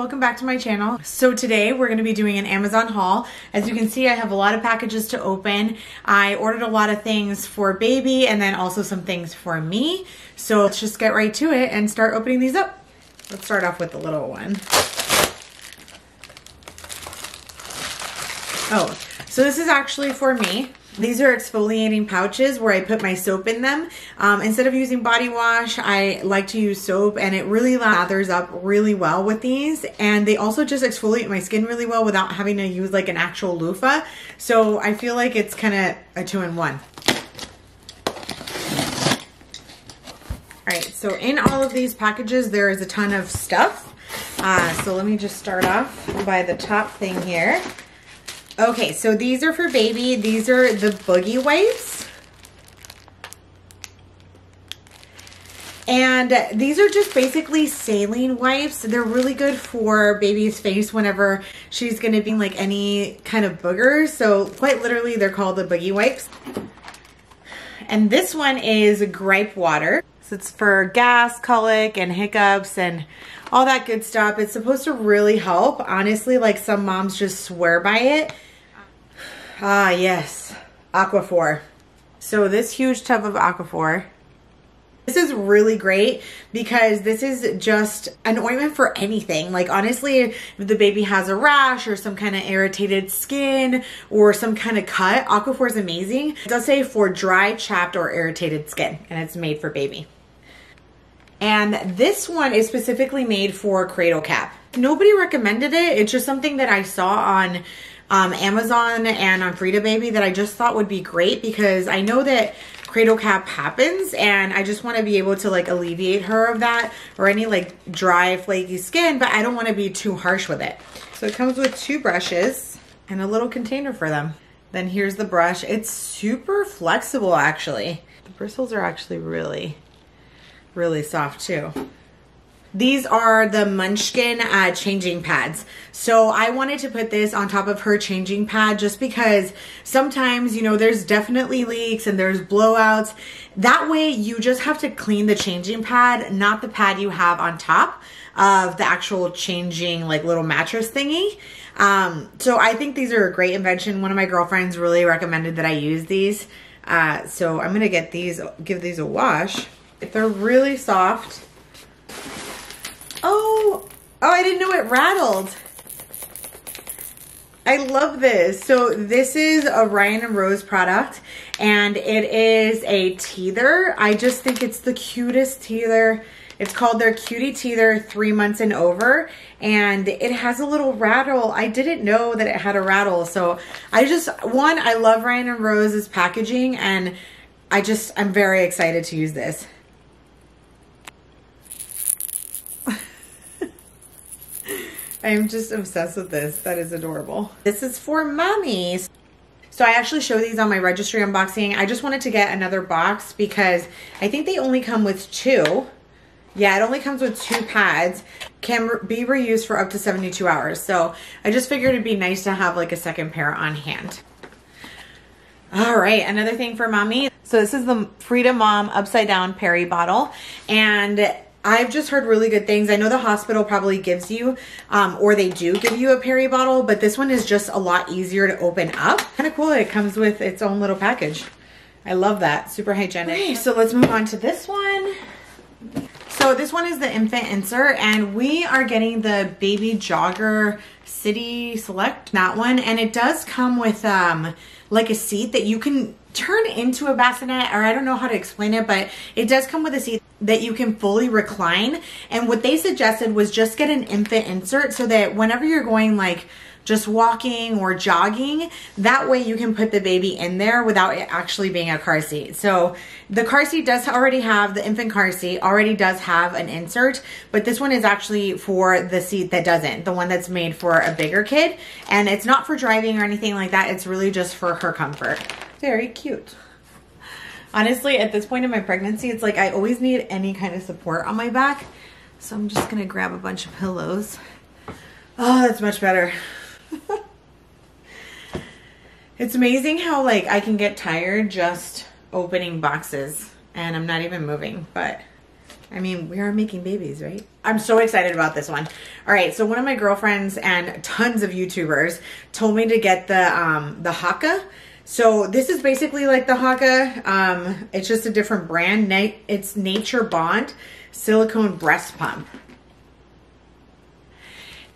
welcome back to my channel. So today we're going to be doing an Amazon haul. As you can see, I have a lot of packages to open. I ordered a lot of things for baby and then also some things for me. So let's just get right to it and start opening these up. Let's start off with the little one. Oh, so this is actually for me. These are exfoliating pouches where I put my soap in them. Um, instead of using body wash, I like to use soap and it really lathers up really well with these. And they also just exfoliate my skin really well without having to use like an actual loofah. So I feel like it's kind of a two-in-one. All right, so in all of these packages, there is a ton of stuff. Uh, so let me just start off by the top thing here. Okay, so these are for baby. These are the boogie wipes. And these are just basically saline wipes. They're really good for baby's face whenever she's to be like any kind of boogers. So quite literally, they're called the boogie wipes. And this one is gripe water. So it's for gas, colic, and hiccups, and all that good stuff. It's supposed to really help. Honestly, like some moms just swear by it. Ah, yes. Aquaphor. So this huge tub of Aquaphor. This is really great because this is just an ointment for anything. Like honestly, if the baby has a rash or some kind of irritated skin or some kind of cut, Aquaphor is amazing. It does say for dry, chapped, or irritated skin and it's made for baby. And this one is specifically made for cradle cap. Nobody recommended it. It's just something that I saw on um, Amazon and on Frida Baby that I just thought would be great because I know that cradle cap happens and I just want to be able to like alleviate her of that or any like dry flaky skin but I don't want to be too harsh with it. So it comes with two brushes and a little container for them. Then here's the brush. It's super flexible actually. The bristles are actually really, really soft too. These are the Munchkin uh, changing pads. So I wanted to put this on top of her changing pad just because sometimes, you know, there's definitely leaks and there's blowouts. That way you just have to clean the changing pad, not the pad you have on top of the actual changing like little mattress thingy. Um, so I think these are a great invention. One of my girlfriends really recommended that I use these. Uh, so I'm going to get these, give these a wash. If they're really soft, Oh, oh, I didn't know it rattled. I love this. So this is a Ryan and Rose product and it is a teether. I just think it's the cutest teether. It's called their Cutie Teether three months and over and it has a little rattle. I didn't know that it had a rattle. So I just, one, I love Ryan and Rose's packaging and I just, I'm very excited to use this. I'm just obsessed with this. That is adorable. This is for mommies. So I actually show these on my registry unboxing. I just wanted to get another box because I think they only come with two. Yeah, it only comes with two pads. Can be reused for up to 72 hours. So I just figured it'd be nice to have like a second pair on hand. All right, another thing for mommy. So this is the Frida Mom Upside Down Peri bottle. And I've just heard really good things. I know the hospital probably gives you, um, or they do give you a peri bottle, but this one is just a lot easier to open up. Kind of cool. It comes with its own little package. I love that. Super hygienic. Okay, so let's move on to this one. So this one is the infant insert and we are getting the baby jogger city select that one and it does come with um like a seat that you can turn into a bassinet or I don't know how to explain it but it does come with a seat that you can fully recline and what they suggested was just get an infant insert so that whenever you're going like just walking or jogging. That way you can put the baby in there without it actually being a car seat. So the car seat does already have, the infant car seat already does have an insert, but this one is actually for the seat that doesn't, the one that's made for a bigger kid. And it's not for driving or anything like that. It's really just for her comfort. Very cute. Honestly, at this point in my pregnancy, it's like I always need any kind of support on my back. So I'm just gonna grab a bunch of pillows. Oh, that's much better. it's amazing how like I can get tired just opening boxes and I'm not even moving, but I mean, we are making babies, right? I'm so excited about this one. All right, so one of my girlfriends and tons of YouTubers told me to get the um, the Haakaa. So this is basically like the Haakaa. Um, it's just a different brand. It's NatureBond silicone breast pump.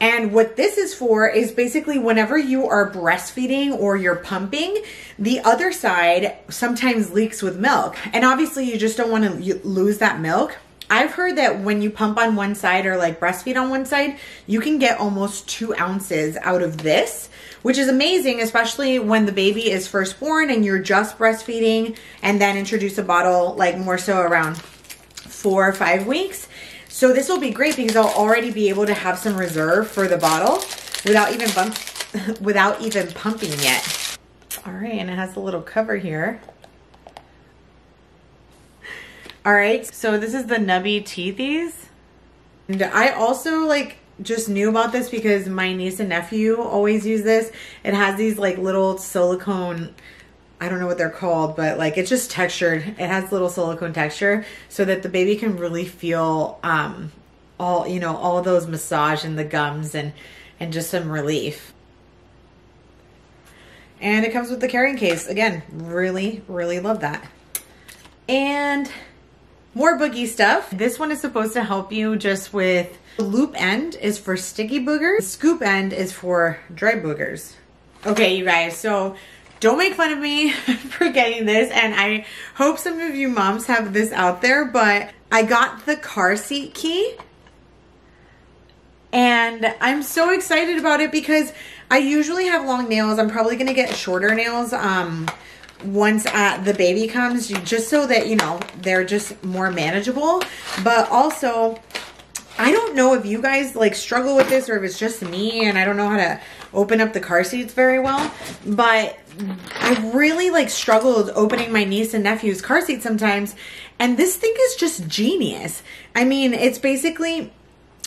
And what this is for is basically whenever you are breastfeeding or you're pumping, the other side sometimes leaks with milk. And obviously you just don't want to lose that milk. I've heard that when you pump on one side or like breastfeed on one side, you can get almost two ounces out of this, which is amazing, especially when the baby is first born and you're just breastfeeding and then introduce a bottle like more so around four or five weeks. So this will be great because I'll already be able to have some reserve for the bottle without even bump, without even pumping yet. All right, and it has a little cover here. All right, so this is the Nuby Teethe-eez. And I also like just knew about this because my niece and nephew always use this. It has these like little silicone I don't know what they're called, but like it's just textured. It has little silicone texture so that the baby can really feel um, all, you know, all those massage in the gums and, and just some relief. And it comes with the carrying case. Again, really, really love that. And more boogie stuff. This one is supposed to help you just with the loop end is for sticky boogers. The scoop end is for dry boogers. Okay, you guys, so don't make fun of me for getting this. And I hope some of you moms have this out there, but I got the car seat key. And I'm so excited about it because I usually have long nails. I'm probably going to get shorter nails um, once uh, the baby comes, just so that, you know, they're just more manageable. But also, I don't know if you guys like struggle with this or if it's just me and I don't know how to open up the car seats very well. But I really like struggled opening my niece and nephew's car seat sometimes. And this thing is just genius. I mean, it's basically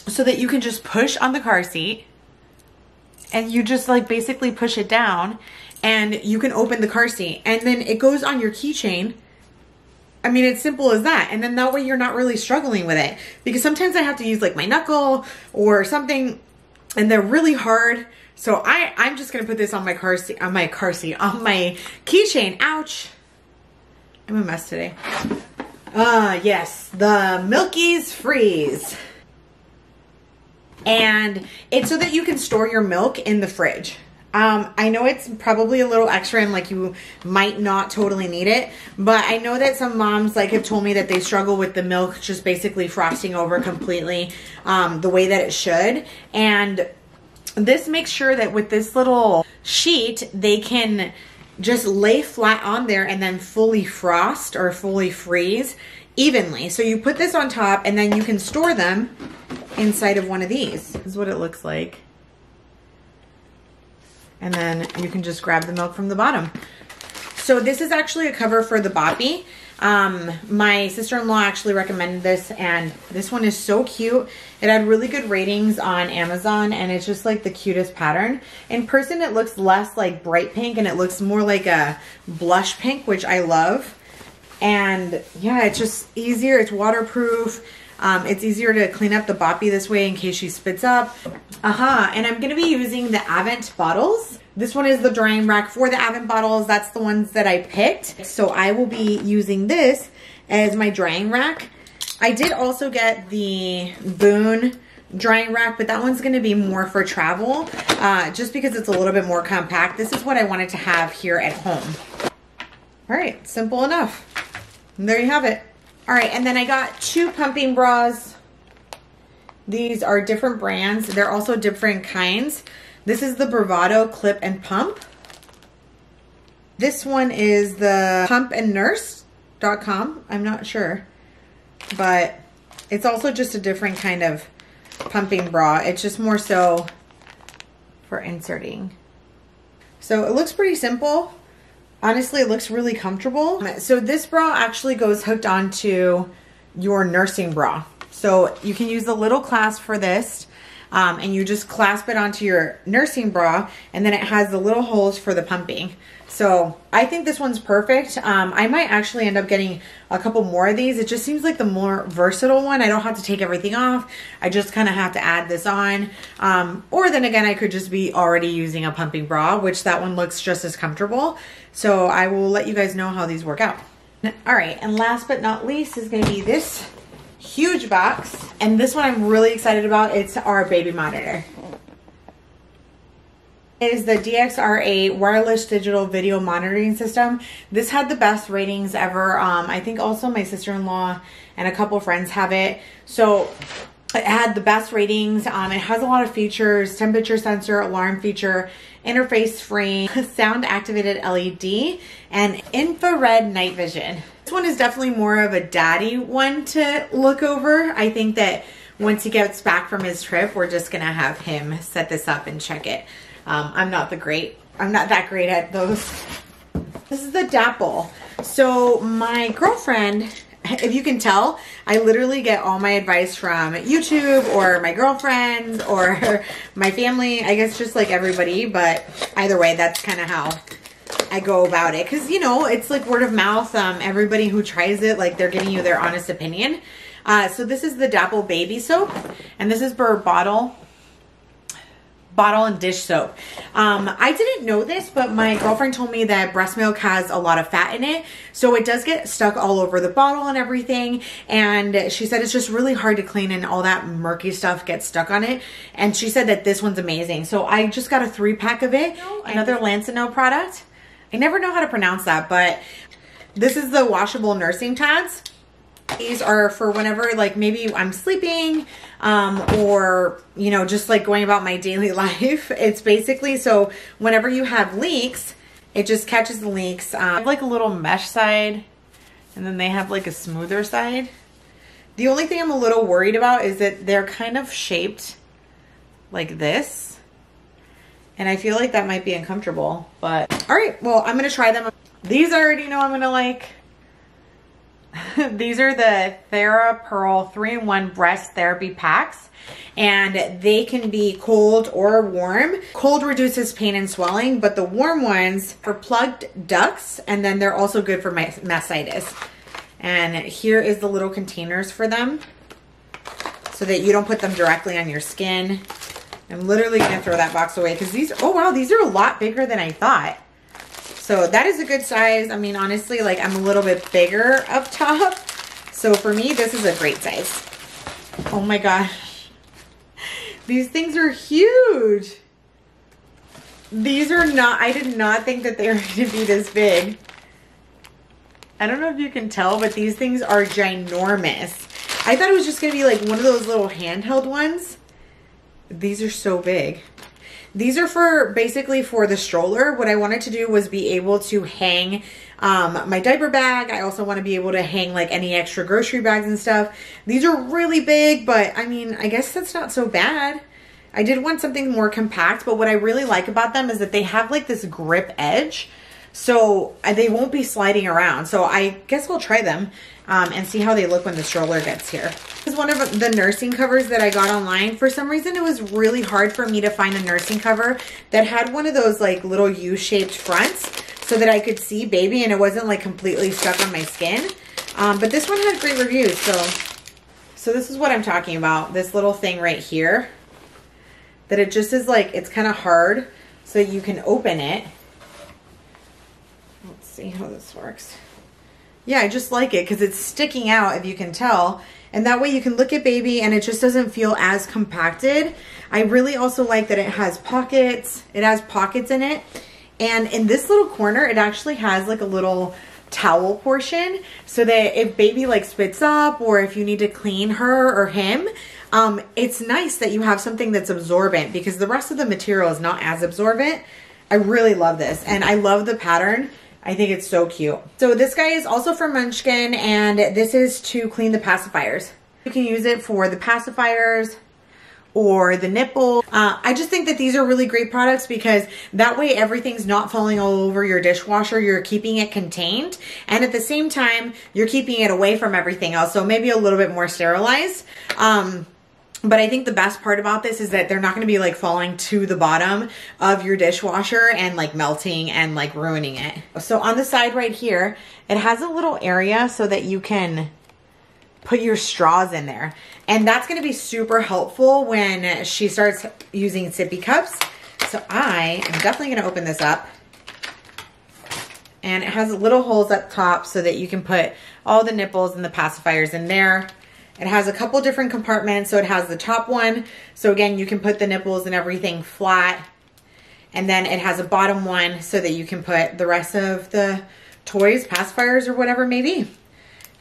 so that you can just push on the car seat and you just like basically push it down and you can open the car seat and then it goes on your keychain. I mean, it's simple as that. And then that way you're not really struggling with it because sometimes I have to use like my knuckle or something and they're really hard so I, I'm just gonna put this on my car seat, on my car seat, on my keychain. Ouch. I'm a mess today. Ah, uh, yes, the Milkies Freeze. And it's so that you can store your milk in the fridge. Um, I know it's probably a little extra and like you might not totally need it, but I know that some moms like have told me that they struggle with the milk just basically frosting over completely um, the way that it should. And this makes sure that with this little sheet, they can just lay flat on there and then fully frost or fully freeze evenly. So you put this on top and then you can store them inside of one of these. This is what it looks like. And then you can just grab the milk from the bottom. So this is actually a cover for the Boppy. Um, my sister-in-law actually recommended this and this one is so cute. It had really good ratings on Amazon and it's just like the cutest pattern. In person it looks less like bright pink and it looks more like a blush pink, which I love. And yeah, it's just easier. It's waterproof. Um, it's easier to clean up the boppy this way in case she spits up. Aha, uh -huh. and I'm going to be using the Avent bottles. This one is the drying rack for the Avent bottles. That's the ones that I picked. So I will be using this as my drying rack. I did also get the Boon drying rack, but that one's gonna be more for travel, uh, just because it's a little bit more compact. This is what I wanted to have here at home. All right, simple enough. And there you have it. All right, and then I got two pumping bras. These are different brands. They're also different kinds. This is the Bravado Clip and Pump. This one is the pumpandnurse.com. I'm not sure. But it's also just a different kind of pumping bra. It's just more so for inserting. So it looks pretty simple. Honestly, it looks really comfortable. So this bra actually goes hooked onto your nursing bra. So you can use the little clasp for this Um, and you just clasp it onto your nursing bra and then it has the little holes for the pumping. So I think this one's perfect. Um, I might actually end up getting a couple more of these. It just seems like the more versatile one. I don't have to take everything off. I just kind of have to add this on. Um, or then again, I could just be already using a pumping bra, which that one looks just as comfortable. So I will let you guys know how these work out. All right, and last but not least is gonna be this huge box. And this one I'm really excited about. It's our baby monitor It is the DXR8 wireless digital video monitoring system. This had the best ratings ever. Um, I think also my sister-in-law and a couple friends have it. So it had the best ratings. Um, it has a lot of features, temperature sensor, alarm feature, interface free, sound activated LED, and infrared night vision. This one is definitely more of a daddy one to look over. I think that once he gets back from his trip, we're just gonna have him set this up and check it. Um, I'm not the great, I'm not that great at those. This is the Dapple. So my girlfriend, if you can tell, I literally get all my advice from YouTube or my girlfriends or my family. I guess just like everybody, but either way, that's kind of how I go about it. Cause you know, it's like word of mouth. Um, everybody who tries it, like they're giving you their honest opinion. Uh, so this is the Dapple baby soap and this is per bottle bottle and dish soap. Um, I didn't know this, but my girlfriend told me that breast milk has a lot of fat in it. So it does get stuck all over the bottle and everything. And she said it's just really hard to clean and all that murky stuff gets stuck on it. And she said that this one's amazing. So I just got a three pack of it. Another Lansinoh product. I never know how to pronounce that, but this is the washable nursing pads. These are for whenever like maybe I'm sleeping um, or, you know, just like going about my daily life. It's basically so whenever you have leaks, it just catches the leaks. Um, like a little mesh side and then they have like a smoother side. The only thing I'm a little worried about is that they're kind of shaped like this. And I feel like that might be uncomfortable, but all right, well, I'm gonna try them. These I already know I'm gonna like. These are the TheraPearl 3-in-1 breast therapy packs and they can be cold or warm. Cold reduces pain and swelling, but the warm ones for plugged ducts and then they're also good for mastitis. And here is the little containers for them so that you don't put them directly on your skin. I'm literally gonna throw that box away because these, oh wow, these are a lot bigger than I thought. So that is a good size. I mean, honestly, like I'm a little bit bigger up top. So for me, this is a great size. Oh my gosh. These things are huge. These are not, I did not think that they were going to be this big. I don't know if you can tell, but these things are ginormous. I thought it was just going to be like one of those little handheld ones. These are so big. These are for basically for the stroller. What I wanted to do was be able to hang um, my diaper bag. I also want to be able to hang like any extra grocery bags and stuff. These are really big, but I mean, I guess that's not so bad. I did want something more compact, but what I really like about them is that they have like this grip edge. So they won't be sliding around. So I guess we'll try them um, and see how they look when the stroller gets here. This is one of the nursing covers that I got online. For some reason, it was really hard for me to find a nursing cover that had one of those like little U-shaped fronts so that I could see baby and it wasn't like completely stuck on my skin. Um, but this one had great reviews. So, so this is what I'm talking about. This little thing right here that it just is like, it's kind of hard so you can open it. See how this works. Yeah, I just like it because it's sticking out, if you can tell. And that way you can look at baby and it just doesn't feel as compacted. I really also like that it has pockets. It has pockets in it. And in this little corner, it actually has like a little towel portion so that if baby like spits up or if you need to clean her or him, um, it's nice that you have something that's absorbent because the rest of the material is not as absorbent. I really love this and I love the pattern. I think it's so cute. So this guy is also from Munchkin and this is to clean the pacifiers. You can use it for the pacifiers or the nipple. Uh, I just think that these are really great products because that way everything's not falling all over your dishwasher. You're keeping it contained and at the same time, you're keeping it away from everything else. So maybe a little bit more sterilized. Um, But I think the best part about this is that they're not going to be like falling to the bottom of your dishwasher and like melting and like ruining it. So on the side right here, it has a little area so that you can put your straws in there. And that's going to be super helpful when she starts using sippy cups. So I am definitely going to open this up. And it has little holes up top so that you can put all the nipples and the pacifiers in there. It has a couple different compartments. So it has the top one. So again, you can put the nipples and everything flat. And then it has a bottom one so that you can put the rest of the toys, pacifiers, or whatever it may be.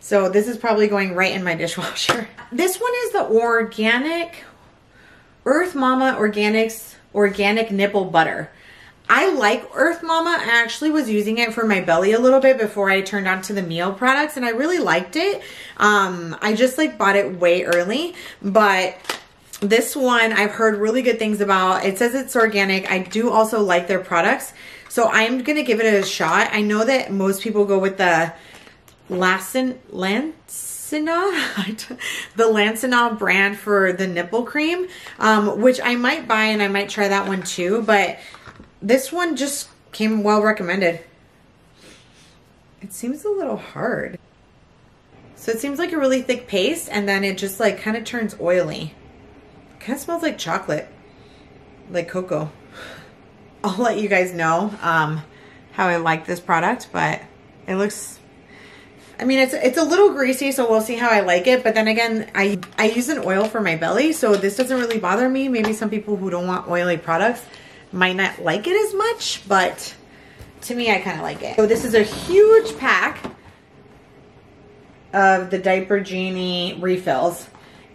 So this is probably going right in my dishwasher. This one is the organic Earth Mama Organics Organic Nipple Butter. I like Earth Mama. I actually was using it for my belly a little bit before I turned on to the meal products and I really liked it. Um, I just like bought it way early, but this one I've heard really good things about. It says it's organic. I do also like their products. So I'm going to give it a shot. I know that most people go with the Lancin, Lancina, the Lancina brand for the nipple cream, um, which I might buy and I might try that one too. But this one just came well recommended. It seems a little hard. So it seems like a really thick paste and then it just like kind of turns oily. Kind of smells like chocolate, like cocoa. I'll let you guys know um, how I like this product, but it looks, I mean, it's it's a little greasy, so we'll see how I like it. But then again, I, I use an oil for my belly, so this doesn't really bother me. Maybe some people who don't want oily products might not like it as much, but to me, I kind of like it. So this is a huge pack of the Diaper Genie refills.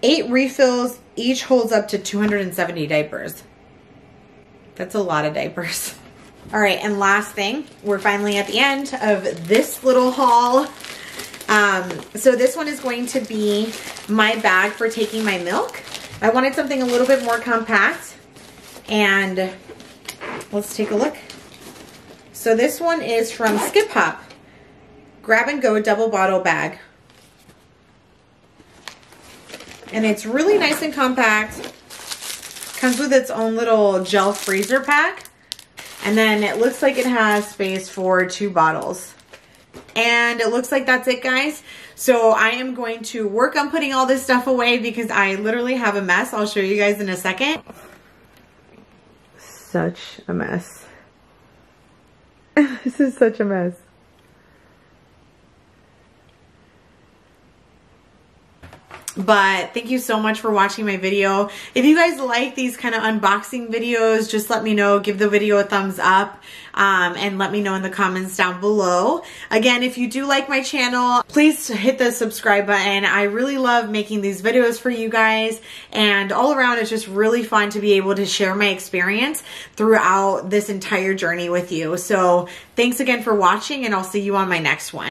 Eight refills, each holds up to 270 diapers. That's a lot of diapers. All right, and last thing, we're finally at the end of this little haul. Um, so this one is going to be my bag for taking my milk. I wanted something a little bit more compact and let's take a look. So this one is from Skip Hop. Grab and go double bottle bag. And it's really nice and compact. Comes with its own little gel freezer pack. And then it looks like it has space for two bottles. And it looks like that's it, guys. So I am going to work on putting all this stuff away because I literally have a mess. I'll show you guys in a second such a mess. this is such a mess. But thank you so much for watching my video. If you guys like these kind of unboxing videos, just let me know. Give the video a thumbs up um, and let me know in the comments down below. Again, if you do like my channel, please hit the subscribe button. I really love making these videos for you guys and all around it's just really fun to be able to share my experience throughout this entire journey with you. So thanks again for watching and I'll see you on my next one.